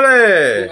れ。